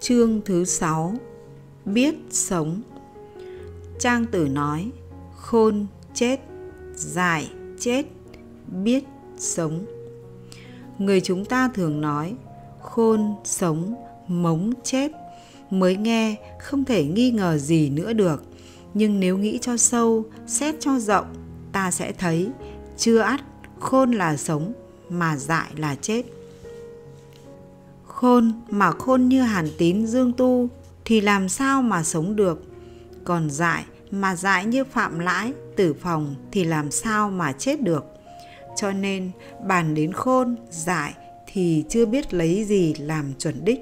Chương thứ sáu, Biết sống. Trang tử nói, Khôn chết Dại chết, Biết sống. Người chúng ta thường nói, Khôn sống, Mống chết, Mới nghe không thể nghi ngờ gì nữa được. Nhưng nếu nghĩ cho sâu, Xét cho rộng, Ta sẽ thấy, Chưa ắt khôn là sống Mà dại là chết khôn mà khôn như hàn tín dương tu, thì làm sao mà sống được? Còn dại mà dại như phạm lãi, tử phòng thì làm sao mà chết được? Cho nên, bàn đến khôn, dại thì chưa biết lấy gì làm chuẩn đích.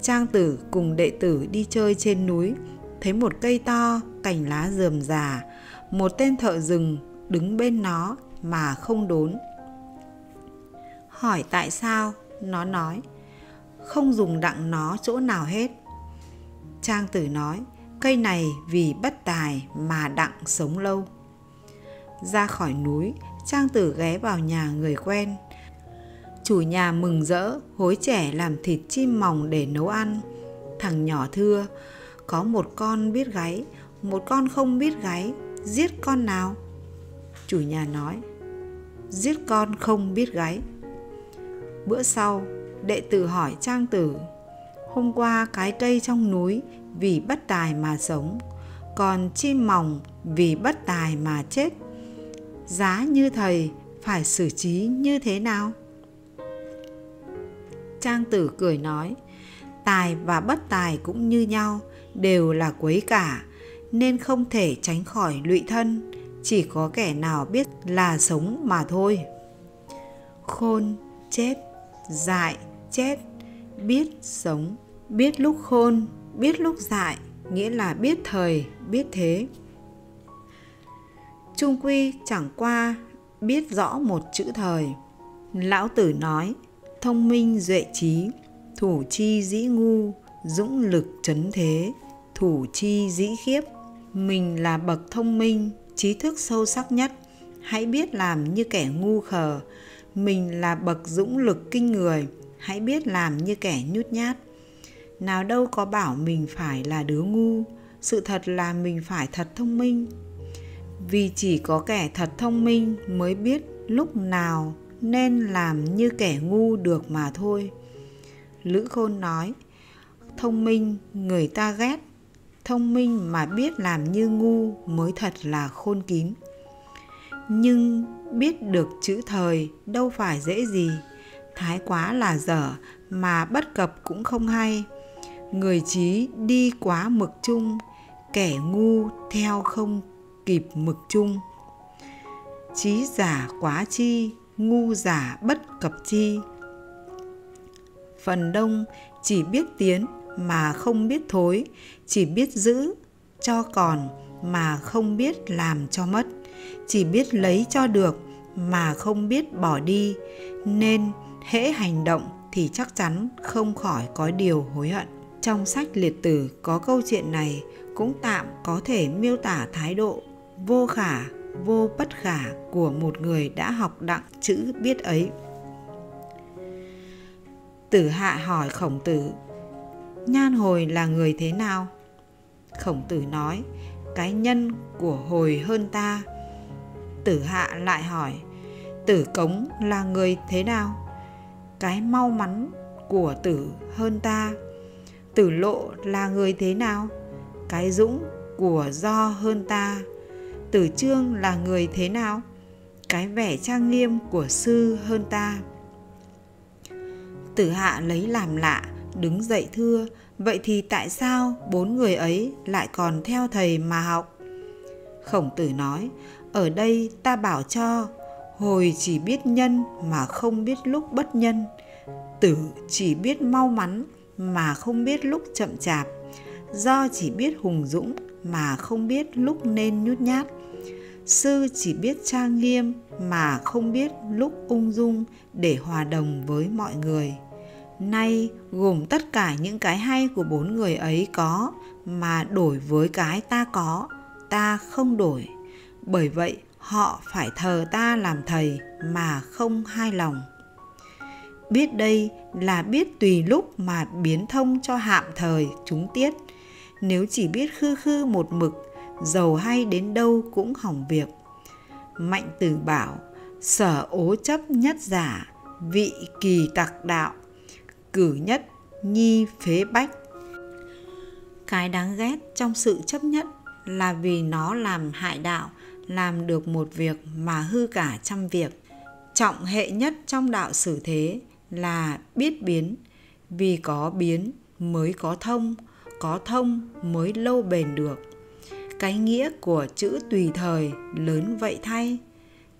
Trang tử cùng đệ tử đi chơi trên núi, thấy một cây to, cành lá rườm rà. Một tên thợ rừng đứng bên nó mà không đốn. Hỏi tại sao? Nó nói. Không dùng đặng nó chỗ nào hết. Trang tử nói, cây này vì bất tài mà đặng sống lâu. Ra khỏi núi, trang tử ghé vào nhà người quen. Chủ nhà mừng rỡ, hối trẻ làm thịt chim mòng để nấu ăn. Thằng nhỏ thưa, có một con biết gáy, một con không biết gáy, giết con nào? Chủ nhà nói, giết con không biết gáy. Bữa sau, đệ tử hỏi Trang Tử, hôm qua cái cây trong núi vì bất tài mà sống, còn chim mỏng vì bất tài mà chết. Giá như thầy phải xử trí như thế nào? Trang Tử cười nói, tài và bất tài cũng như nhau, đều là quấy cả, nên không thể tránh khỏi lụy thân, chỉ có kẻ nào biết là sống mà thôi. Khôn, chết dại, chết, biết sống, biết lúc khôn, biết lúc dại, nghĩa là biết thời, biết thế. Trung quy chẳng qua biết rõ một chữ thời. Lão Tử nói, thông minh duệ trí, thủ chi dĩ ngu, dũng lực chấn thế, thủ chi dĩ khiếp. Mình là bậc thông minh, trí thức sâu sắc nhất, hãy biết làm như kẻ ngu khờ, mình là bậc dũng lực kinh người, hãy biết làm như kẻ nhút nhát. Nào đâu có bảo mình phải là đứa ngu, sự thật là mình phải thật thông minh. Vì chỉ có kẻ thật thông minh mới biết lúc nào nên làm như kẻ ngu được mà thôi. Lữ khôn nói, thông minh người ta ghét, thông minh mà biết làm như ngu mới thật là khôn kín nhưng biết được chữ thời đâu phải dễ gì. Thái quá là dở mà bất cập cũng không hay. Người trí đi quá mực chung, kẻ ngu theo không kịp mực chung. Trí giả quá chi, ngu giả bất cập chi. Phần đông chỉ biết tiến mà không biết thối, chỉ biết giữ cho còn mà không biết làm cho mất chỉ biết lấy cho được mà không biết bỏ đi. Nên hễ hành động thì chắc chắn không khỏi có điều hối hận. Trong sách liệt tử có câu chuyện này cũng tạm có thể miêu tả thái độ vô khả, vô bất khả của một người đã học đặng chữ biết ấy. Tử hạ hỏi khổng tử, nhan hồi là người thế nào? Khổng tử nói, cái nhân của hồi hơn ta tử hạ lại hỏi, tử cống là người thế nào? Cái mau mắn của tử hơn ta, tử lộ là người thế nào? Cái dũng của do hơn ta, tử trương là người thế nào? Cái vẻ trang nghiêm của sư hơn ta. Tử hạ lấy làm lạ, đứng dậy thưa, vậy thì tại sao bốn người ấy lại còn theo thầy mà học? Khổng tử nói ở đây ta bảo cho, hồi chỉ biết nhân mà không biết lúc bất nhân. Tử chỉ biết mau mắn mà không biết lúc chậm chạp. Do chỉ biết hùng dũng mà không biết lúc nên nhút nhát. Sư chỉ biết trang nghiêm mà không biết lúc ung dung để hòa đồng với mọi người. Nay gồm tất cả những cái hay của bốn người ấy có mà đổi với cái ta có, ta không đổi bởi vậy, họ phải thờ ta làm thầy mà không hai lòng. Biết đây là biết tùy lúc mà biến thông cho hạm thời chúng tiết. Nếu chỉ biết khư khư một mực, giàu hay đến đâu cũng hỏng việc. Mạnh tử bảo, sở ố chấp nhất giả, vị kỳ tặc đạo, cử nhất nhi phế bách. Cái đáng ghét trong sự chấp nhất là vì nó làm hại đạo làm được một việc mà hư cả trăm việc. Trọng hệ nhất trong đạo xử thế là biết biến. Vì có biến mới có thông có thông mới lâu bền được. Cái nghĩa của chữ tùy thời lớn vậy thay.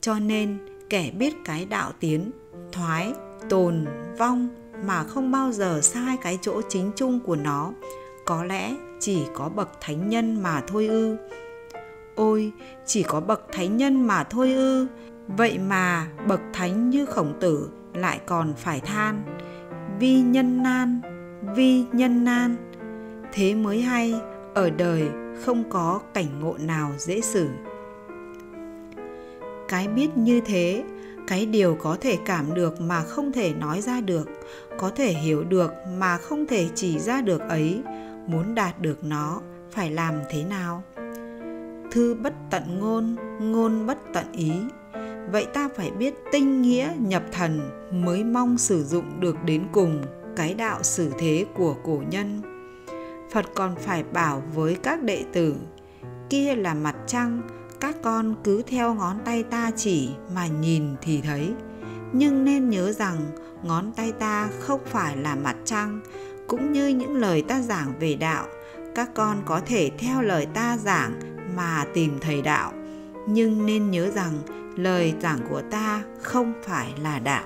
Cho nên kẻ biết cái đạo tiến, thoái, tồn, vong mà không bao giờ sai cái chỗ chính chung của nó, có lẽ chỉ có bậc thánh nhân mà thôi ư ôi, chỉ có bậc thánh nhân mà thôi ư. Vậy mà bậc thánh như khổng tử lại còn phải than, vi nhân nan, vi nhân nan. Thế mới hay, ở đời không có cảnh ngộ nào dễ xử. Cái biết như thế, cái điều có thể cảm được mà không thể nói ra được, có thể hiểu được mà không thể chỉ ra được ấy, muốn đạt được nó phải làm thế nào? Thư bất tận ngôn ngôn bất tận ý. Vậy ta phải biết tinh nghĩa, nhập thần mới mong sử dụng được đến cùng cái đạo xử thế của cổ nhân. Phật còn phải bảo với các đệ tử, kia là mặt trăng, các con cứ theo ngón tay ta chỉ mà nhìn thì thấy. Nhưng nên nhớ rằng ngón tay ta không phải là mặt trăng. Cũng như những lời ta giảng về đạo, các con có thể theo lời ta giảng mà tìm thầy đạo. Nhưng nên nhớ rằng, lời giảng của ta không phải là đạo.